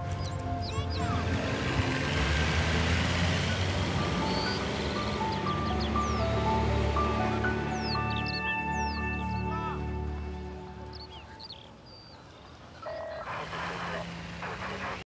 え!